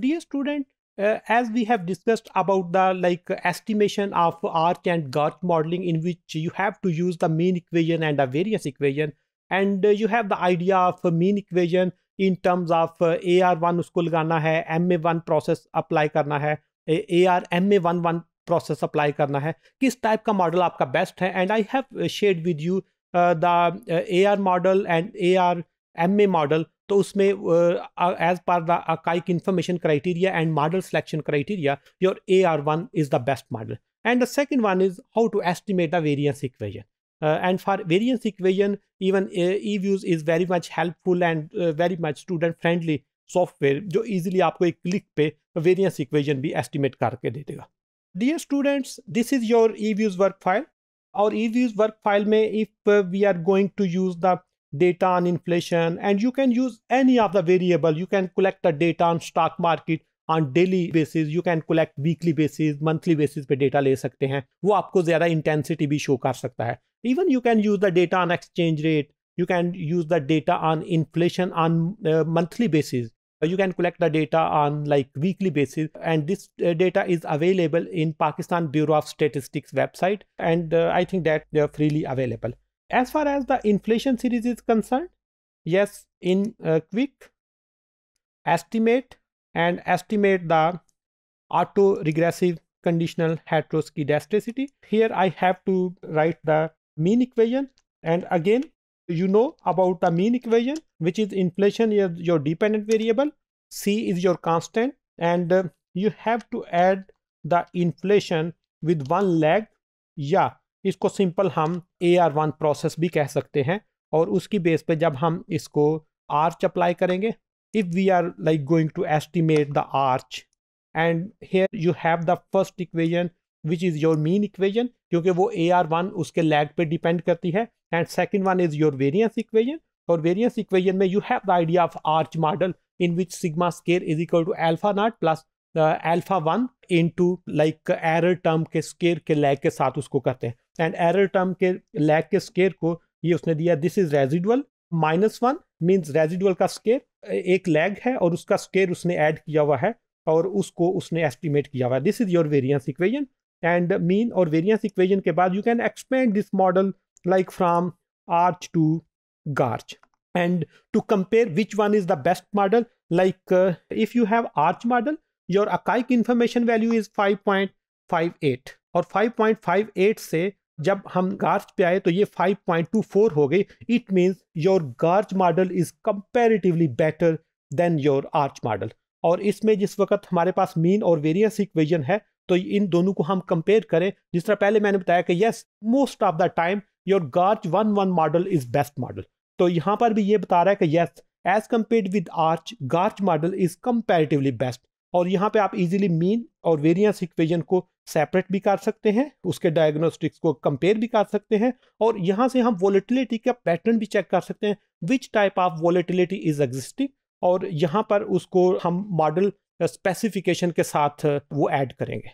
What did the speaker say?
Dear student, uh, as we have discussed about the like estimation of arch and GARCH modeling in which you have to use the mean equation and the variance equation and uh, you have the idea of mean equation in terms of uh, AR1 उसको लगाना है MA1 process apply करना है AR MA11 process apply करना है किस type का model आपका बेस्ट है and I have shared with you the A R A R M A तो उसमें as per the Akaike information criteria and model selection criteria your A R one is the best model second one is how to estimate the variance equation. Uh, and for variance equation even uh, eviews is very much helpful and uh, very much student friendly software जो easily आपको एक click पे variance equation भी estimate करके दे देगा। Dear students this is your EViews work file और EViews work file में if we are going to use the data on inflation and you can use any of the variable you can collect the data on stock market on daily basis you can collect weekly basis monthly basis पे data ले सकते हैं वो आपको ज़्यादा intensity भी show कर सकता है even you can use the data on exchange rate you can use the data on inflation on uh, monthly basis you can collect the data on like weekly basis and this uh, data is available in pakistan bureau of statistics website and uh, i think that they are freely available as far as the inflation series is concerned, yes, in uh, quick estimate and estimate the auto regressive conditional heteroskedasticity. Here I have to write the mean equation. And again you know about the mean equation which is inflation is your dependent variable, C is your constant. And uh, you have to add the inflation with one lag yeah इसको simple हम A R one process भी कह सकते हैं और उसकी base पे जब हम इसको आर्च अप्लाई करेंगे if we are like going to estimate the ARCH and here you have the first equation which is your mean equation क्योंकि वो ए आर वन उसके लैग पे डिपेंड करती है and second one is your variance equation और variance equation में you have the idea of ARCH model in which sigma square is equal to alpha naught plus alpha one in to like error term के square के lag के साथ उसको करते हैं। And error term के lag के स्केयर को ये उसने दिया this is residual minus one means residual का स्केयर एक लैग है और उसका स्केयर उसने ऐड किया हुआ है और उसको उसने एस्टिमेट किया हुआ है। This is your variance equation and mean और वेरियंस इक्वेजन के बाद you can expand this model like from ARCH to GARCH to compare which one is the best model like uh, if you have arch model your archaic information value is 5.58 और 5.58 से जब हम गार्च पे आए तो ये 5.24 हो गई। It means your GARCH model is comparatively better than your ARCH model. और इसमें जिस वक्त हमारे पास मीन और वेरियंस इक्वेशन है तो इन दोनों को हम कंपेयर करें। जिस तरह पहले मैंने बताया कि yes most of the time your GARCH one one model is best model. तो यहाँ पर भी ये बता रहा है कि yes as compare with ARCH GARCH model is comparatively best और यहाँ पे आप इजीली मीन और वेरियंस इक्वेशन को सेपरेट भी कर सकते हैं, उसके डायग्नोस्टिक्स को कंपेयर भी कर सकते हैं और यहाँ से हम वॉलेटिलिटी का पैटर्न भी चेक कर सकते हैं which type of volatility is existing और यहाँ पर उसको हम मॉडल स्पेसिफिकेशन के साथ वो ऐड करेंगे।